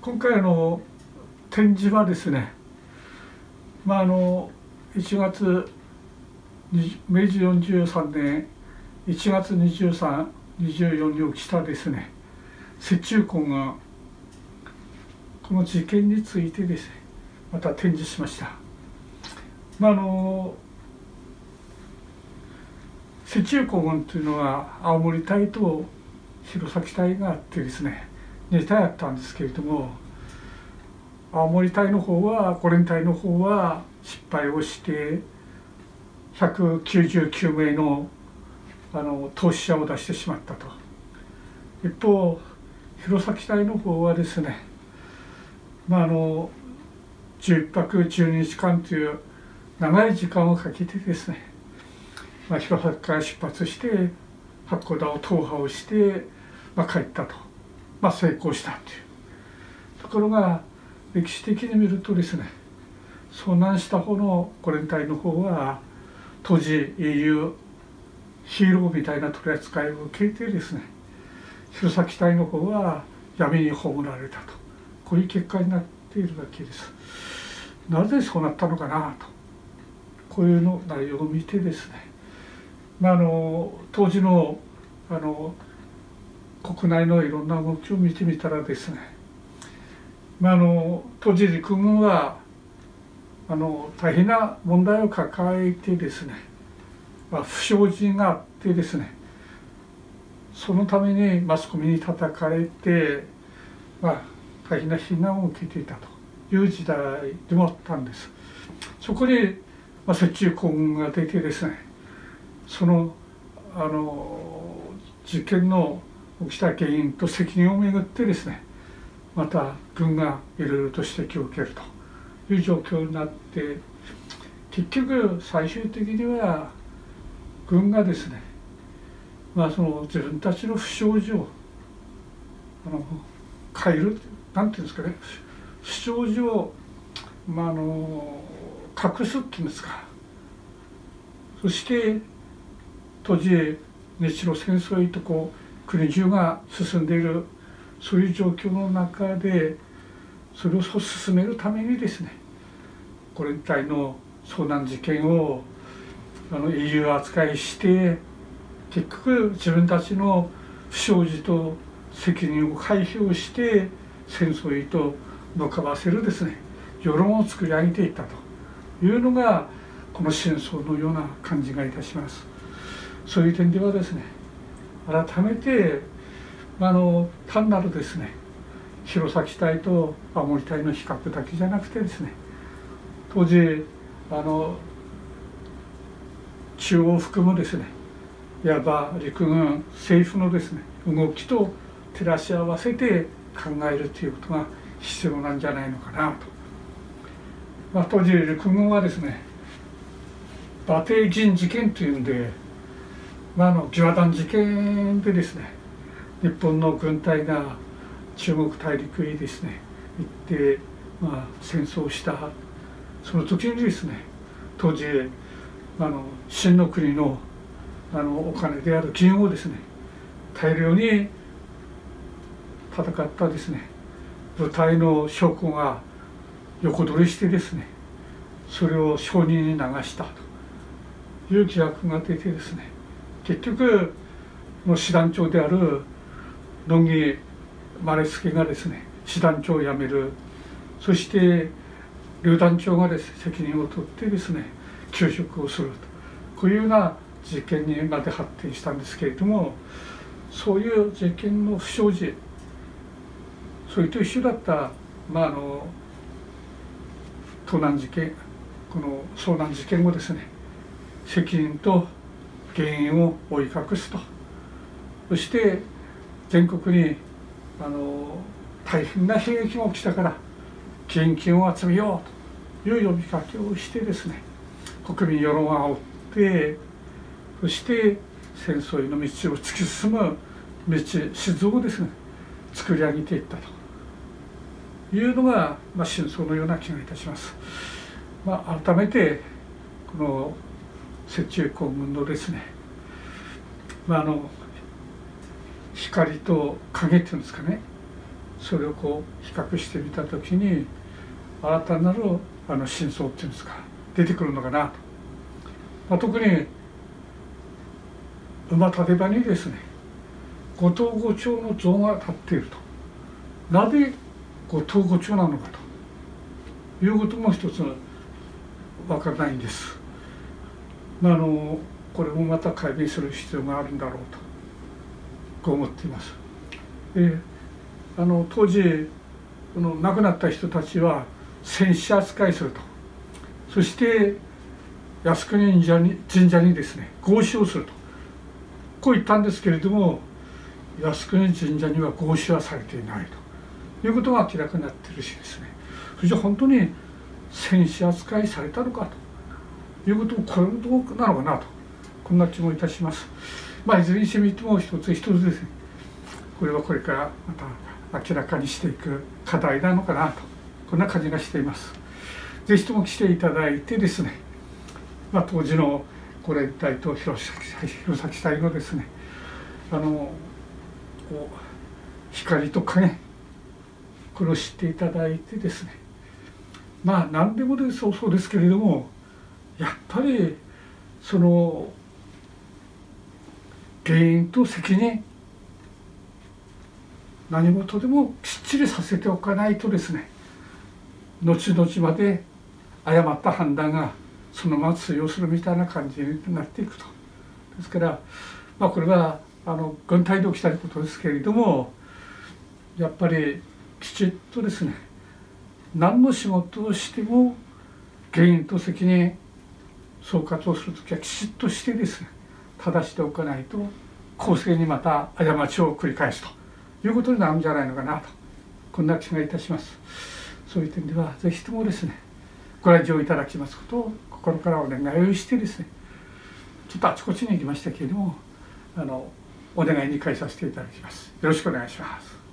今回の展示はですねまああの1月明治43年1月2324に起きたですね雪中婚がこの事件についてですねまた展示しました。まあ、あの雪中古墳というのは青森隊と弘前隊があってですね2隊あったんですけれども青森隊の方は五連隊の方は失敗をして199名のあの投資者を出してしまったと。一方弘前隊の方はですねまああの11泊12日間という長い時間をかけてですね、まあ、弘前から出発して八甲田を踏破をして、まあ、帰ったと、まあ、成功したという。ところが歴史的に見るとですね遭難した方の五連隊の方は当時英雄ヒーローみたいな取り扱いを受けてですね弘前隊の方は闇に葬られたと。こういう結果になっているわけです。なぜそうなったのかなと。こういうの内容を見てですね、まあ、あの当時のあの国内のいろんな動きを見てみたらですね、まあ、あの当時陸軍はあの大変な問題を抱えてですね、まあ、不祥事があってですねそのためにマスコミに叩かれて、まあ、大変な非難を受けていたという時代でもあったんです。そこにまあ、雪中行軍が出てですねそのあの事件の起きた原因と責任をめぐってですねまた軍がいろいろと指摘を受けるという状況になって結局最終的には軍がですねまあその自分たちの不祥事をあの変えるなんていうんですかね不祥事をまああの隠すっていうんですか。そして当時日露戦争へとこう国中が進んでいるそういう状況の中でそれを進めるためにですね五連隊の遭難事件をあの英雄扱いして結局自分たちの不祥事と責任を回避をして戦争へと向かわせるですね世論を作り上げていったというのがこの戦争のような感じがいたします。そういう点ではですね改めてあの単なるですね弘前隊と青森隊の比較だけじゃなくてですね当時あの中央を含むですねいわば陸軍政府のですね動きと照らし合わせて考えるということが必要なんじゃないのかなと。まあ、当時陸軍はですね馬蹄人事件というんで、まあ、あの義和団事件でですね日本の軍隊が中国大陸へですね行って、まあ、戦争した。その時にですね当時あの真の国のあのお金である銀をですね大量に戦ったですね部隊の将校が横取りしてですねそれを承認に流したという疑惑が出てですね結局の師団長である野木丸助がですね師団長を辞める。そして旅団長がです、ね、責任を取ってですね休職をすると。こういうような事件にまで発展したんですけれどもそういう事件の不祥事それと一緒だったまああの盗難事件この遭難事件後ですね責任と原因を覆い隠すとそして全国にあの大変な悲劇が起きたから献金を集めようという呼びかけをしてですね国民世論を煽ってそして戦争への道を突き進む道静をですね作り上げていったというのが、まあ、真相のような気がいたします。まあ、改めてこの雪中行軍のですね、まあ、あの光と影っていうんですかねそれをこう比較してみた時に新たなるあの真相っていうんですか出てくるのかなと、まあ、特に馬立場にですね後藤五長の像が立っていると。なぜ後藤五長なのかと。いうことも一つ分からないんです。あ、のこれもまた解明する必要があるんだろうとこう思っています。であの当時この亡くなった人たちは戦死扱いすると。そして靖国神社に神社にですね合祀をすると。こう言ったんですけれども靖国神社には合祀はされていないと。いうことが明らかになってるしですね。それじゃ本当に戦死扱いされたのかと。いうことをこれもどうなのかなとこんな気もいたします。まあ、いずれにしても一つ一つですねこれはこれからまた明らかにしていく課題なのかなとこんな感じがしています。ぜひとも来ていただいてですね、まあ、当時のご連隊と弘前隊のですねあのこう光と影これを知っていただいてですねまあ何でもですそうですけれどもやっぱりその原因と責任何事でもきっちりさせておかないとですね後々まで誤った判断がそのまま通用するみたいな感じになっていくと。ですからまあこれはあの軍隊で起きたことですけれどもやっぱりきちっとですね何の仕事をしても原因と責任総括をする時はきちっとしてですね正しておかないと公正にまた過ちを繰り返すということになるんじゃないのかなとこんな気がいたします。そういう点では是非ともですねご来場いただきますことを心からお願いをしてですねちょっとあちこちに行きましたけれどもあのお願いに返させていただきます。よろしくお願いします。